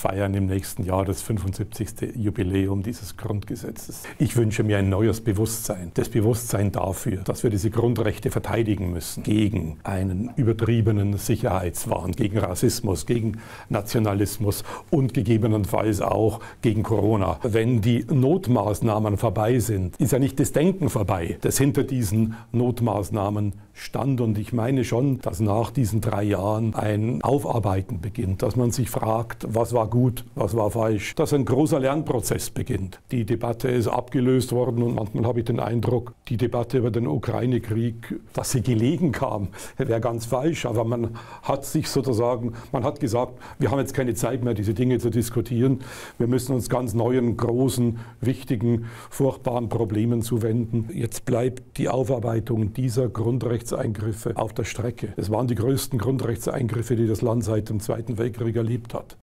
feiern im nächsten Jahr das 75. Jubiläum dieses Grundgesetzes. Ich wünsche mir ein neues Bewusstsein. Das Bewusstsein dafür, dass wir diese Grundrechte verteidigen müssen gegen einen übertriebenen Sicherheitswahn, gegen Rassismus, gegen Nationalismus und gegebenenfalls auch gegen Corona. Wenn die Notmaßnahmen vorbei sind, ist ja nicht das Denken vorbei, das hinter diesen Notmaßnahmen stand. Und ich meine schon, dass nach diesen drei Jahren ein Aufarbeiten beginnt, dass man sich fragt, was war gut, was war falsch, dass ein großer Lernprozess beginnt. Die Debatte ist abgelöst worden und manchmal habe ich den Eindruck, die Debatte über den Ukraine-Krieg, dass sie gelegen kam, wäre ganz falsch. Aber man hat sich sozusagen, man hat gesagt, wir haben jetzt keine Zeit mehr, diese Dinge zu diskutieren. Wir müssen uns ganz neuen, großen, wichtigen, furchtbaren Problemen zuwenden. Jetzt bleibt die Aufarbeitung dieser Grundrechtseingriffe auf der Strecke. Es waren die größten Grundrechtseingriffe, die das Land seit dem Zweiten Weltkrieg erlebt hat.